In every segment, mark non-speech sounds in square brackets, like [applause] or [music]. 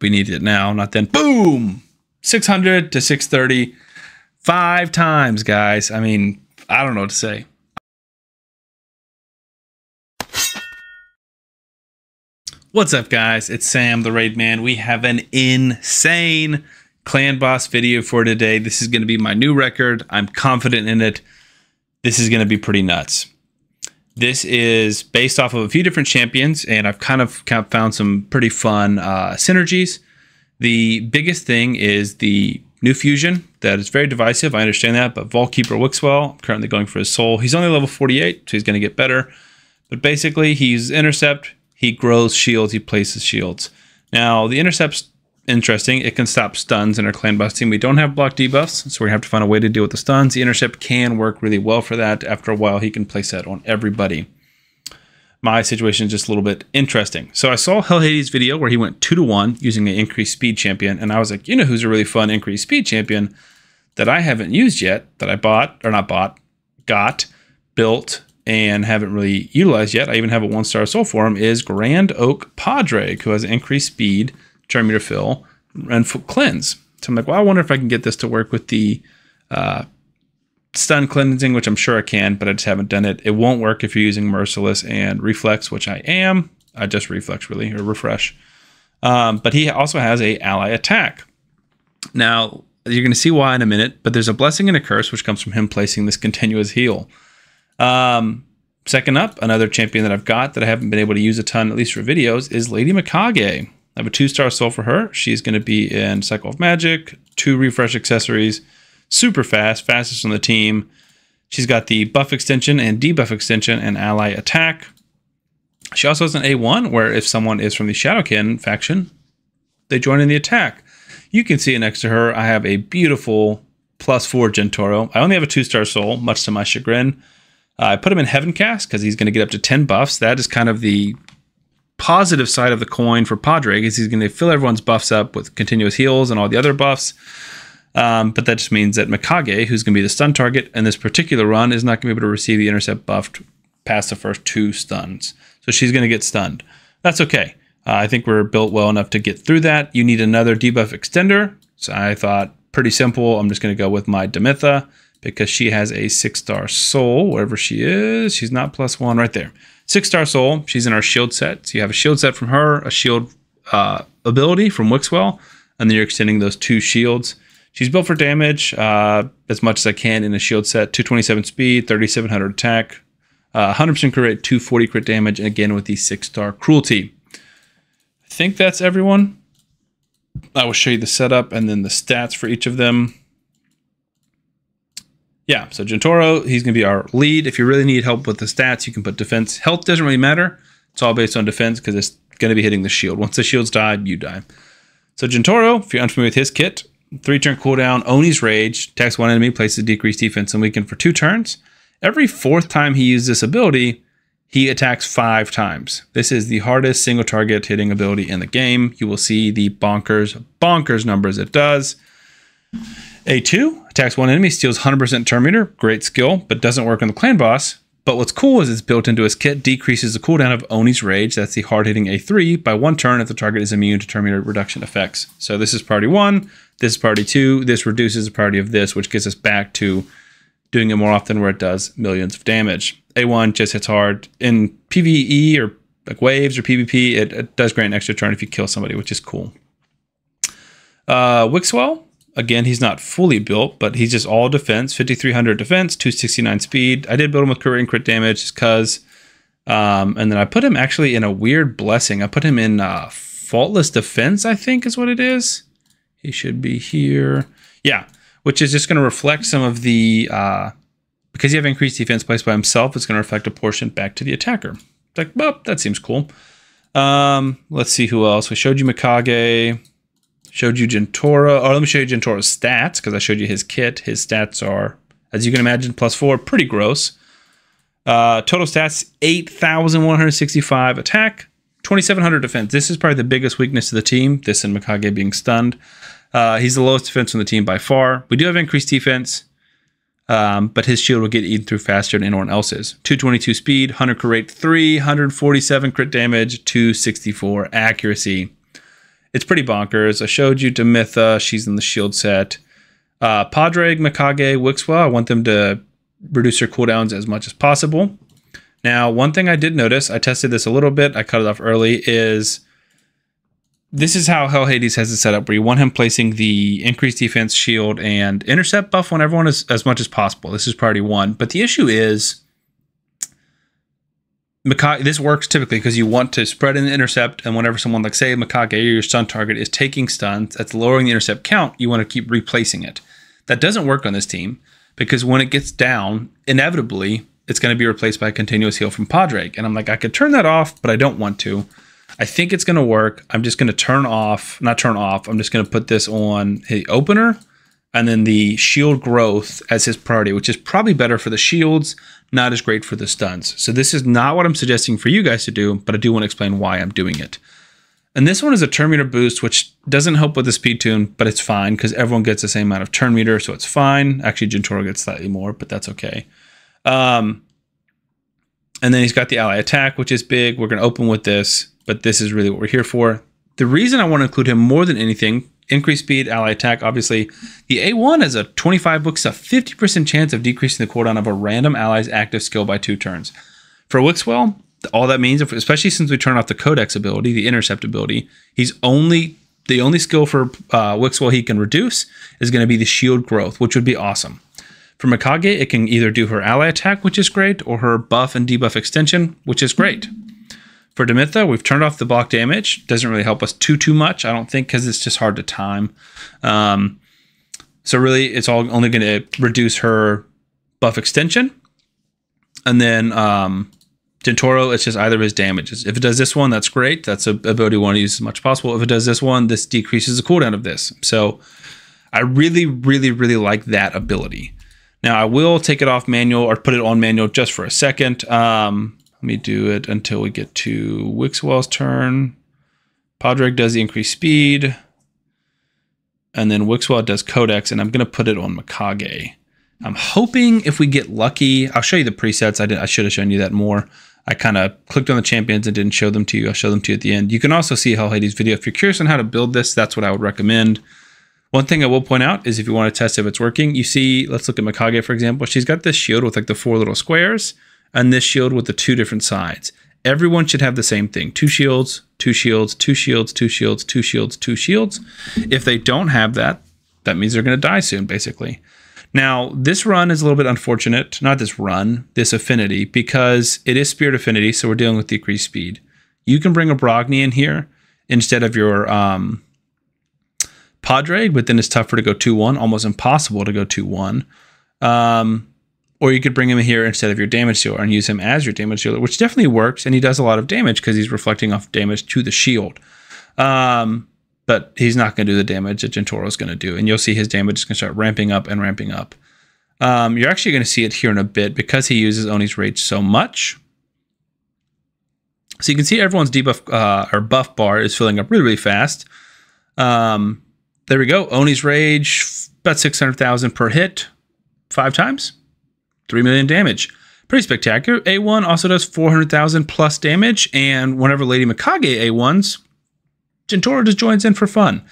We needed it now, not then. Boom! 600 to 630. Five times, guys. I mean, I don't know what to say. What's up, guys? It's Sam, the Raid Man. We have an insane clan boss video for today. This is going to be my new record. I'm confident in it. This is going to be pretty nuts. This is based off of a few different champions, and I've kind of, found some pretty fun uh, synergies. The biggest thing is the new fusion that is very divisive. I understand that, but Vaultkeeper Wixwell, currently going for his soul. He's only level 48, so he's going to get better. But basically, he's intercept, he grows shields, he places shields. Now, the intercept's interesting. It can stop stuns in our clan team. We don't have block debuffs, so we have to find a way to deal with the stuns. The intercept can work really well for that. After a while, he can place that on everybody. My situation is just a little bit interesting. So I saw Hell Hades' video where he went two to one using an increased speed champion, and I was like, you know who's a really fun increased speed champion that I haven't used yet, that I bought, or not bought, got, built, and haven't really utilized yet. I even have a one star soul for him. Is Grand Oak Padraig, who has increased speed, charm meter fill, and cleanse. So I'm like, well, I wonder if I can get this to work with the uh, stun cleansing, which I'm sure I can, but I just haven't done it. It won't work if you're using Merciless and Reflex, which I am. I just Reflex really, or Refresh. Um, but he also has a ally attack. Now, you're going to see why in a minute, but there's a blessing and a curse, which comes from him placing this continuous heal. Um, second up, another champion that I've got that I haven't been able to use a ton, at least for videos, is Lady Mikage. I have a two star soul for her. She's going to be in Cycle of Magic, two refresh accessories, super fast, fastest on the team. She's got the buff extension and debuff extension and ally attack. She also has an A1 where if someone is from the Shadowkin faction, they join in the attack. You can see it next to her. I have a beautiful plus four Jintoro. I only have a two star soul, much to my chagrin. Uh, I put him in Heaven Cast because he's going to get up to 10 buffs. That is kind of the positive side of the coin for Padraig is he's going to fill everyone's buffs up with continuous heals and all the other buffs. Um, but that just means that Mikage, who's going to be the stun target in this particular run, is not going to be able to receive the intercept buffed past the first two stuns. So she's going to get stunned. That's okay. Uh, I think we're built well enough to get through that. You need another debuff extender. So I thought pretty simple. I'm just going to go with my Demytha because she has a six star soul, wherever she is. She's not plus one right there. Six star soul. She's in our shield set. So you have a shield set from her, a shield uh, ability from Wixwell, and then you're extending those two shields. She's built for damage uh, as much as I can in a shield set. 227 speed, 3700 attack, uh, 100% crit rate, 240 crit damage, and again with the six star cruelty. I think that's everyone. I will show you the setup and then the stats for each of them. Yeah, so Jintoro, he's going to be our lead. If you really need help with the stats, you can put defense. Health doesn't really matter. It's all based on defense because it's going to be hitting the shield. Once the shields died, you die. So Jintoro, if you're unfamiliar with his kit, three turn cooldown, Oni's Rage, attacks one enemy, places decreased defense and weaken for two turns. Every fourth time he uses this ability, he attacks five times. This is the hardest single target hitting ability in the game. You will see the bonkers, bonkers numbers it does. A2 attacks one enemy, steals 100% turn meter. Great skill, but doesn't work on the clan boss. But what's cool is it's built into his kit, decreases the cooldown of Oni's Rage, that's the hard hitting A3, by one turn if the target is immune to meter reduction effects. So this is priority one, this is priority two, this reduces the priority of this, which gets us back to doing it more often where it does millions of damage. A1 just hits hard. In PvE or like waves or PvP, it, it does grant an extra turn if you kill somebody, which is cool. Uh, Wixwell, Again, he's not fully built, but he's just all defense, 5,300 defense, 269 speed. I did build him with crit and crit damage just because. Um, and then I put him actually in a weird blessing. I put him in uh, faultless defense, I think is what it is. He should be here. Yeah, which is just going to reflect some of the, uh, because you have increased defense placed by himself, it's going to reflect a portion back to the attacker. It's like, well, that seems cool. Um, let's see who else. We showed you Mikage. Showed you Jintoro. Oh, let me show you Jintoro's stats because I showed you his kit. His stats are, as you can imagine, plus four. Pretty gross. Uh, total stats 8,165 attack, 2,700 defense. This is probably the biggest weakness of the team. This and Mikage being stunned. Uh, he's the lowest defense on the team by far. We do have increased defense, um, but his shield will get eaten through faster than anyone else's. 222 speed, 100 crit rate, 347 crit damage, 264 accuracy. It's pretty bonkers. I showed you Demytha. She's in the shield set. Uh, Padraig, Mikage, Wixwell. I want them to reduce their cooldowns as much as possible. Now, one thing I did notice, I tested this a little bit, I cut it off early, is this is how Hell Hades has it set up, where you want him placing the increased defense, shield, and intercept buff on everyone as, as much as possible. This is priority one. But the issue is, Mikage, this works typically because you want to spread the intercept, and whenever someone like say Mikage or your stun target is taking stuns, that's lowering the intercept count. You want to keep replacing it. That doesn't work on this team because when it gets down, inevitably it's going to be replaced by a continuous heal from Padraig. And I'm like, I could turn that off, but I don't want to. I think it's going to work. I'm just going to turn off, not turn off. I'm just going to put this on the opener and then the shield growth as his priority, which is probably better for the shields, not as great for the stuns. So this is not what I'm suggesting for you guys to do, but I do want to explain why I'm doing it. And this one is a turn meter boost, which doesn't help with the speed tune, but it's fine because everyone gets the same amount of turn meter, so it's fine. Actually, Jintoro gets slightly more, but that's okay. Um, and then he's got the ally attack, which is big. We're going to open with this, but this is really what we're here for. The reason I want to include him more than anything, increased speed, ally attack, obviously, the A1 has a 25 books, a 50% chance of decreasing the cooldown of a random ally's active skill by two turns. For Wixwell, all that means, especially since we turn off the Codex ability, the intercept ability, he's only the only skill for uh, Wixwell he can reduce is going to be the shield growth, which would be awesome. For Mikage, it can either do her ally attack, which is great, or her buff and debuff extension, which is great. For Demytha, we've turned off the block damage. Doesn't really help us too too much, I don't think, because it's just hard to time. Um, so really, it's all only going to reduce her buff extension, and then um, Jintoro, it's just either his damages. If it does this one, that's great. That's a ability we want to use as much as possible. If it does this one, this decreases the cooldown of this. So I really, really, really like that ability. Now I will take it off manual or put it on manual just for a second. Um, let me do it until we get to Wixwell's turn. Padraig does the increased speed. And then Wixwell does Codex, and I'm going to put it on Mikage. I'm hoping if we get lucky, I'll show you the presets. I did. I should have shown you that more. I kind of clicked on the champions and didn't show them to you. I'll show them to you at the end. You can also see Hell Hades video. If you're curious on how to build this, that's what I would recommend. One thing I will point out is if you want to test if it's working, you see, let's look at Mikage, for example. She's got this shield with like the four little squares and this shield with the two different sides. Everyone should have the same thing. Two shields, two shields, two shields, two shields, two shields, two shields. If they don't have that, that means they're going to die soon, basically. Now, this run is a little bit unfortunate, not this run, this affinity, because it is Spirit Affinity, so we're dealing with decreased speed. You can bring a Brogni in here instead of your um, Padraig, but then it's tougher to go 2 1, almost impossible to go 2 1. Um, or you could bring him here instead of your damage dealer and use him as your damage dealer, which definitely works. And he does a lot of damage because he's reflecting off damage to the shield. Um, but he's not going to do the damage that Jintoro is going to do. And you'll see his damage is going to start ramping up and ramping up. Um, you're actually going to see it here in a bit because he uses Oni's Rage so much. So you can see everyone's debuff uh, or buff bar is filling up really, really fast. Um, there we go. Oni's Rage, about 600,000 per hit, five times, 3 million damage. Pretty spectacular. A1 also does 400,000 plus damage, and whenever Lady Mikage A1s, Jintoro just joins in for fun.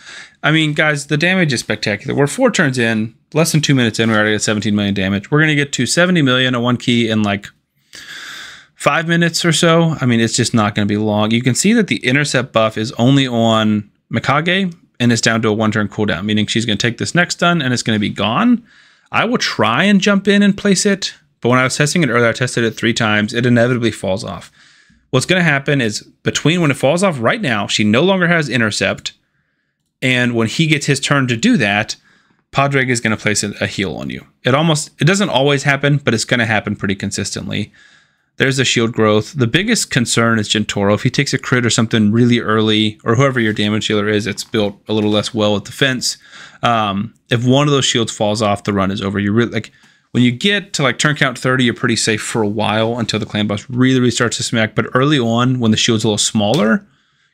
I mean, guys, the damage is spectacular. We're four turns in, less than two minutes in, we already got 17 million damage. We're going to get to 70 million at one key in like five minutes or so. I mean, it's just not going to be long. You can see that the intercept buff is only on Mikage and it's down to a one turn cooldown, meaning she's going to take this next stun and it's going to be gone. I will try and jump in and place it, but when I was testing it earlier, I tested it three times. It inevitably falls off. What's going to happen is between when it falls off right now, she no longer has intercept. And when he gets his turn to do that, Padraig is going to place a heal on you. It almost, it doesn't always happen, but it's going to happen pretty consistently. There's the shield growth. The biggest concern is Jintoro. If he takes a crit or something really early, or whoever your damage dealer is, it's built a little less well with defense. Um, if one of those shields falls off, the run is over. You really like when you get to like turn count 30, you're pretty safe for a while until the clan boss really, really starts to smack. But early on, when the shield's a little smaller,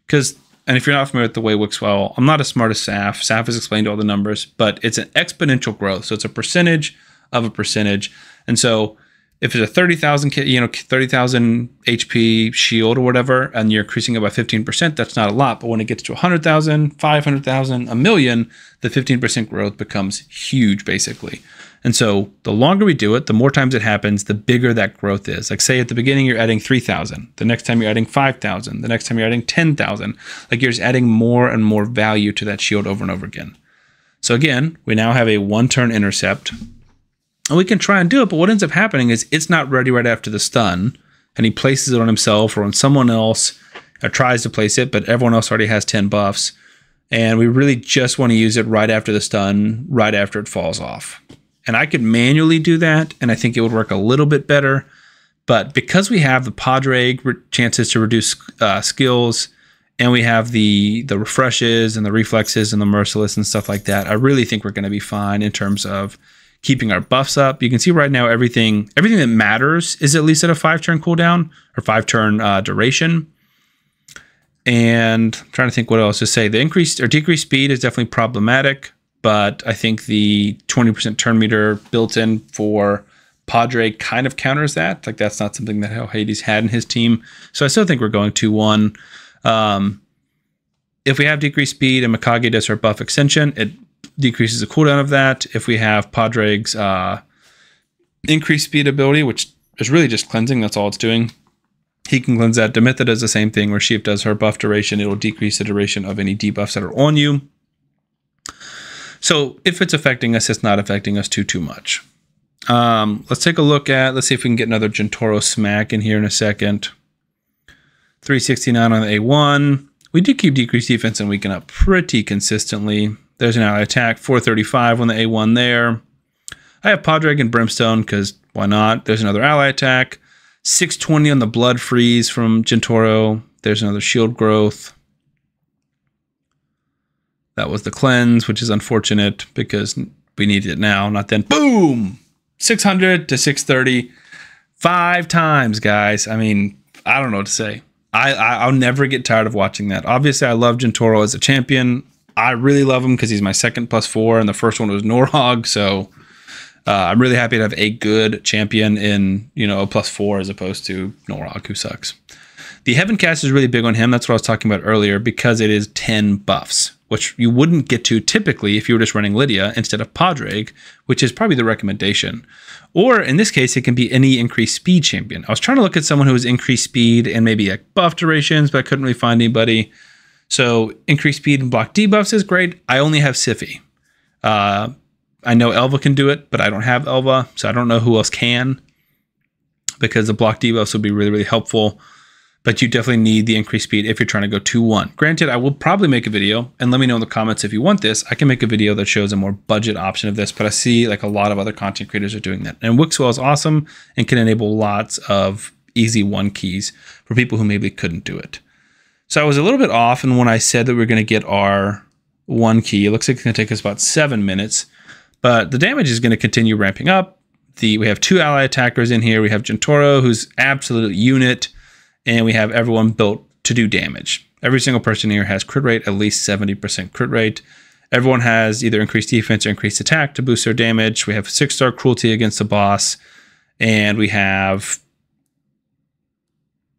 because and if you're not familiar with the way Wixwell, I'm not as smart as Saf. Saf has explained all the numbers, but it's an exponential growth. So it's a percentage of a percentage. And so if it's a 30,000 you know 30,000 HP shield or whatever and you're increasing it by 15%, that's not a lot, but when it gets to 100,000, 500,000, a million, the 15% growth becomes huge basically. And so the longer we do it, the more times it happens, the bigger that growth is. Like say at the beginning you're adding 3,000, the next time you're adding 5,000, the next time you're adding 10,000. Like you're just adding more and more value to that shield over and over again. So again, we now have a one turn intercept and we can try and do it, but what ends up happening is it's not ready right after the stun, and he places it on himself or on someone else, or tries to place it, but everyone else already has 10 buffs. And we really just want to use it right after the stun, right after it falls off. And I could manually do that, and I think it would work a little bit better. But because we have the Padre chances to reduce uh, skills, and we have the the refreshes and the reflexes and the merciless and stuff like that, I really think we're going to be fine in terms of keeping our buffs up. You can see right now everything everything that matters is at least at a five turn cooldown or five turn uh, duration. And I'm trying to think what else to say. The increased or decreased speed is definitely problematic, but I think the 20% turn meter built in for Padre kind of counters that. Like that's not something that Hades had in his team. So I still think we're going 2 1. Um, if we have decreased speed and Mikage does her buff extension, it decreases the cooldown of that. If we have Padraig's uh, increased speed ability, which is really just cleansing, that's all it's doing. He can cleanse that. Demytha does the same thing where she does her buff duration, it'll decrease the duration of any debuffs that are on you. So if it's affecting us, it's not affecting us too, too much. Um, let's take a look at, let's see if we can get another Jintoro smack in here in a second. 369 on the A1. We do keep decreased defense and weaken up pretty consistently. There's an ally attack, 435 on the A1 there. I have Padraig and Brimstone because why not? There's another ally attack. 620 on the Blood Freeze from Jintoro. There's another shield growth. That was the cleanse, which is unfortunate because we needed it now, not then. Boom! 600 to 630. Five times, guys. I mean, I don't know what to say. I, I will never get tired of watching that. Obviously, I love Jintoro as a champion. I really love him because he's my second plus four, and the first one was [laughs] Norhog. So uh, I'm really happy to have a good champion in you know a plus four as opposed to Norhog, who sucks. The Heaven cast is really big on him. That's what I was talking about earlier because it is 10 buffs, which you wouldn't get to typically if you were just running Lydia instead of Padraig, which is probably the recommendation. Or in this case, it can be any increased speed champion. I was trying to look at someone who has increased speed and maybe like buff durations, but I couldn't really find anybody. So increased speed and block debuffs is great. I only have Siphi. Uh, I know Elva can do it, but I don't have Elva, so I don't know who else can. Because the block debuffs would be really, really helpful. But you definitely need the increased speed if you're trying to go 2-1. Granted, I will probably make a video, and let me know in the comments if you want this. I can make a video that shows a more budget option of this, but I see like a lot of other content creators are doing that. And Wixwell is awesome and can enable lots of easy one keys for people who maybe couldn't do it. So I was a little bit off, and when I said that we are going to get our one key, it looks like it's going to take us about seven minutes, but the damage is going to continue ramping up. The we have two ally attackers in here. We have Jintoro, who's absolute unit, and we have everyone built to do damage. Every single person here has crit rate, at least 70% crit rate. Everyone has either increased defense or increased attack to boost their damage. We have six star cruelty against the boss, and we have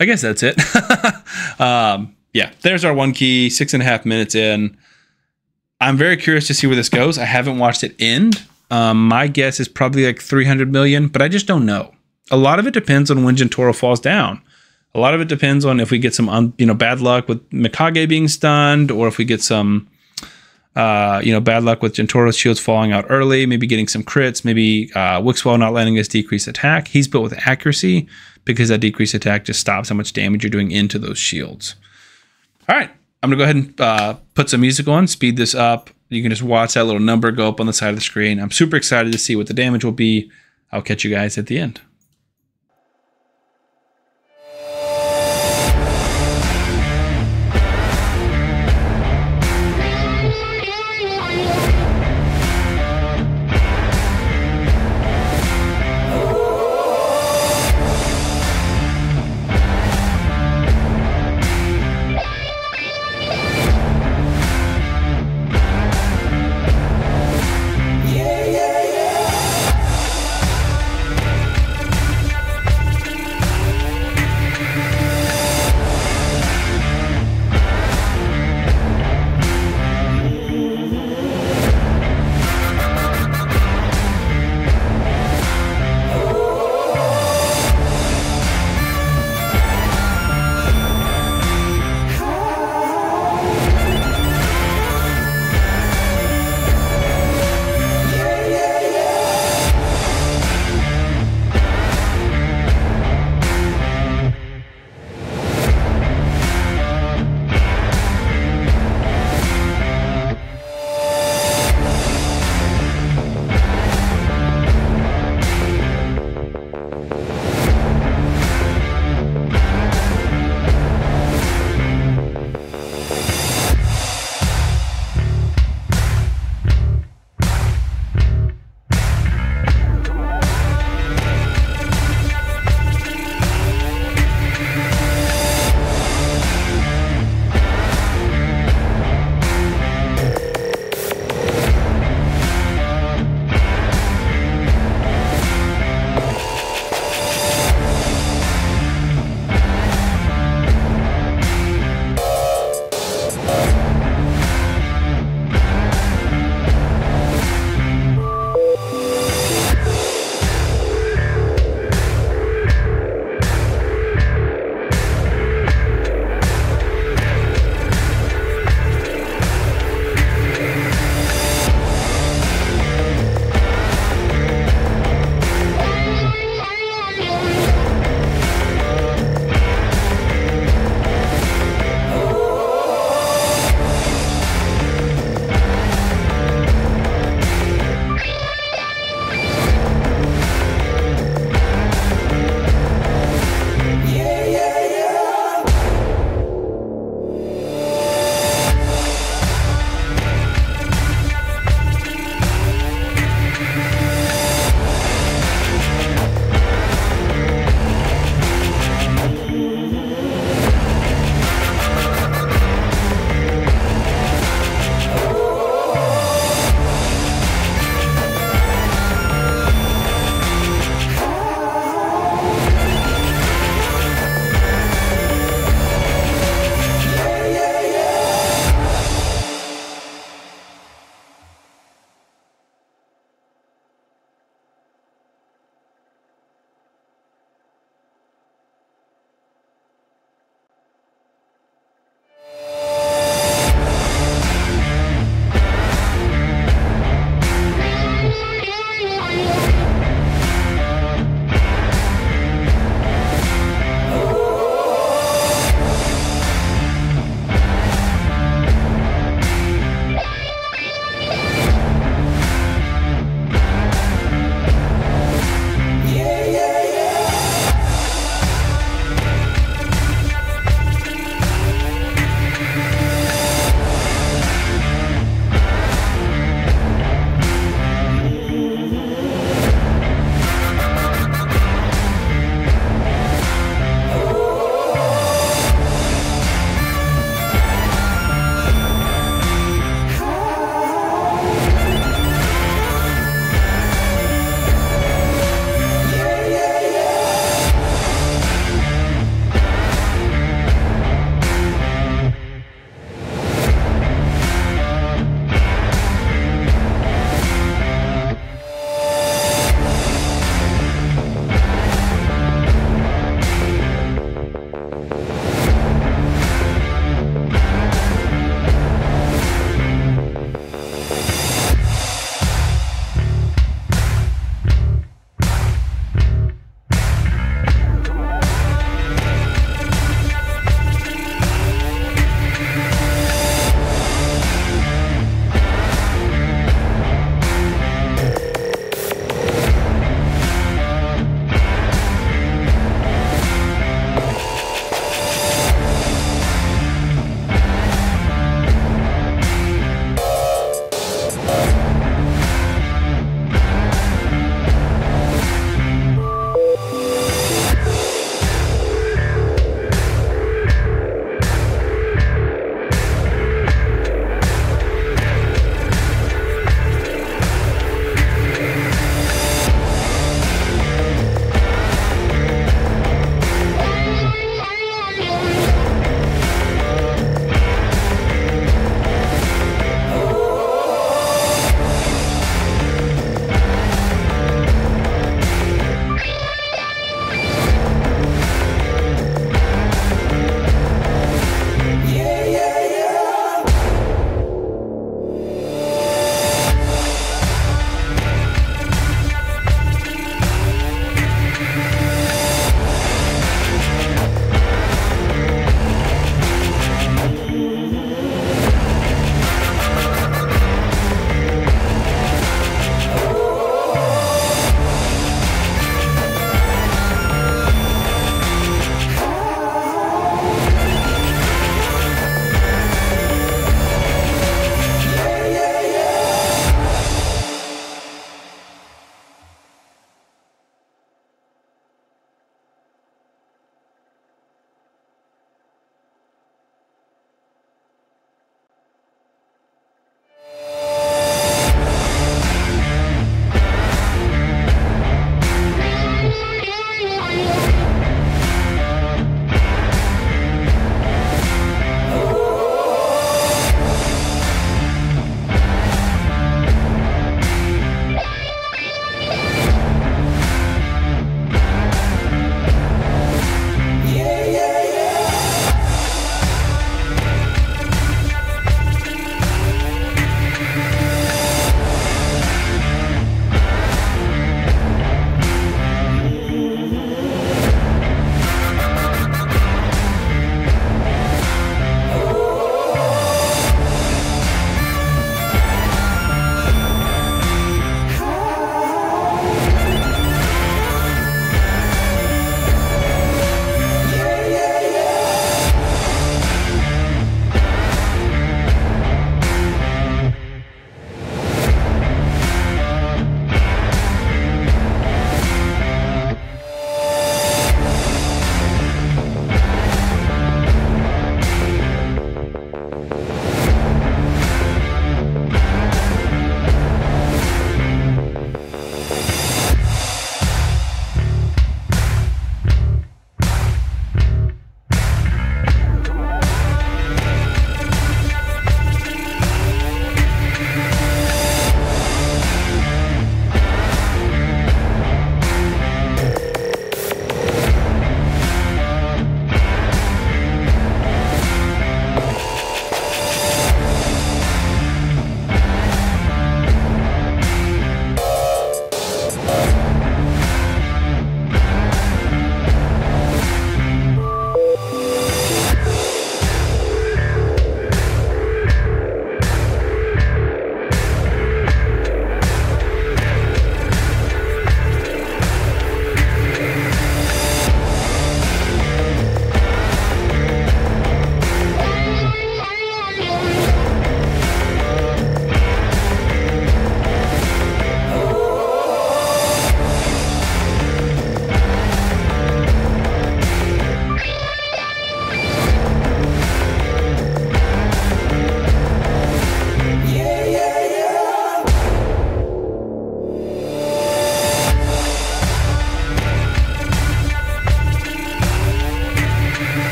I guess that's it. [laughs] um, yeah, there's our one key, six and a half minutes in. I'm very curious to see where this goes. I haven't watched it end. Um, my guess is probably like 300 million, but I just don't know. A lot of it depends on when Jintoro falls down. A lot of it depends on if we get some, you know, bad luck with Mikage being stunned, or if we get some, uh, you know, bad luck with Jintoro's shields falling out early, maybe getting some crits, maybe uh, Wixwell not letting us decrease attack. He's built with accuracy because that decreased attack just stops how much damage you're doing into those shields. All right, I'm gonna go ahead and uh, put some music on, speed this up. You can just watch that little number go up on the side of the screen. I'm super excited to see what the damage will be. I'll catch you guys at the end.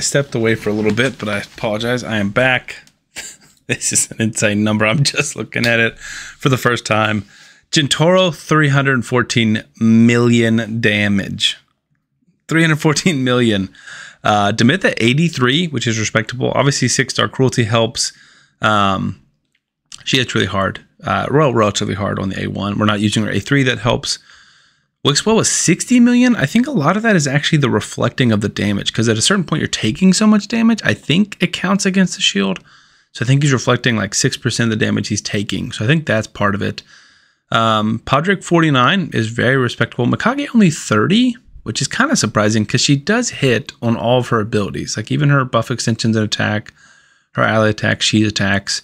Stepped away for a little bit, but I apologize. I am back. [laughs] this is an insane number. I'm just looking at it for the first time. Jintoro, 314 million damage. 314 million. Uh, Demytha, 83, which is respectable. Obviously, six star cruelty helps. Um, she hits really hard, uh, well, relatively hard on the A1. We're not using her A3, that helps. Wixwell was 60 million. I think a lot of that is actually the reflecting of the damage because at a certain point you're taking so much damage. I think it counts against the shield. So I think he's reflecting like 6% of the damage he's taking. So I think that's part of it. Um, Padraig 49 is very respectable. Mikage only 30, which is kind of surprising because she does hit on all of her abilities. Like even her buff extensions and attack, her ally attack, she attacks.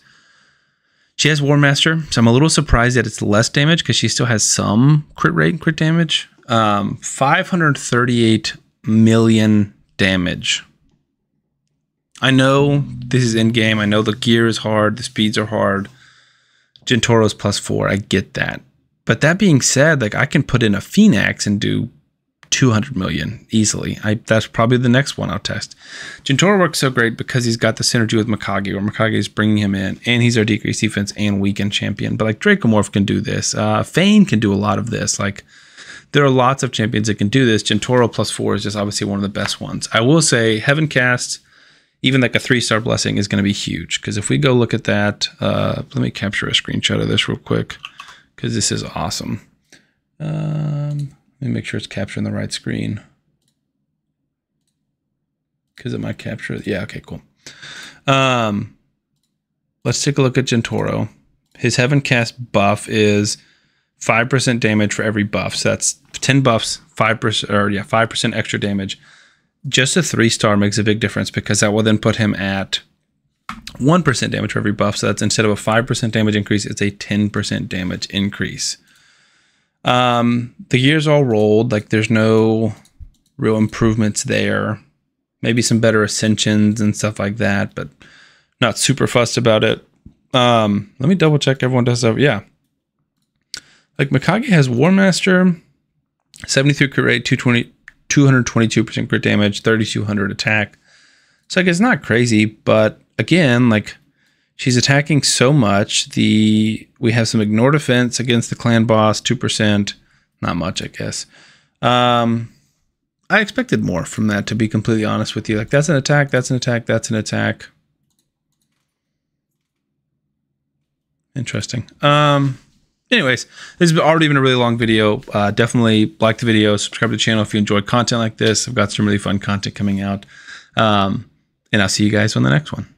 She has War Master, so I'm a little surprised that it's less damage because she still has some crit rate and crit damage. Um, 538 million damage. I know this is in game. I know the gear is hard, the speeds are hard. Jintoro's plus four. I get that. But that being said, like I can put in a Phoenix and do 200 million easily. I that's probably the next one I'll test. Jintoro works so great because he's got the synergy with Mikage, where Mikage is bringing him in, and he's our decreased defense and weekend champion. But like Dracomorph can do this. Uh, Fayne can do a lot of this. Like there are lots of champions that can do this. Jintoro plus four is just obviously one of the best ones. I will say Heaven Cast, even like a three star blessing is going to be huge because if we go look at that, uh, let me capture a screenshot of this real quick because this is awesome. Um, let me make sure it's capturing the right screen. Because it might capture it. Yeah, okay, cool. Um, let's take a look at Jintoro. His Heaven Cast buff is 5% damage for every buff. So that's 10 buffs, 5% or yeah, 5% extra damage. Just a three star makes a big difference because that will then put him at 1% damage for every buff. So that's instead of a 5% damage increase, it's a 10% damage increase. Um, the gears all rolled. Like there's no real improvements there. Maybe some better ascensions and stuff like that, but not super fussed about it. Um, let me double check everyone does that. Yeah. Like Mikage has War Master, 73 crit rate, 220, 222% crit damage, 3200 attack. So like it's not crazy, but again, like she's attacking so much. The we have some ignore defense against the clan boss, two percent, not much, I guess. Um, I expected more from that, to be completely honest with you. Like that's an attack, that's an attack, that's an attack. Interesting. Um, anyways, this has already been a really long video. Uh, definitely like the video, subscribe to the channel if you enjoy content like this. I've got some really fun content coming out. Um, and I'll see you guys on the next one.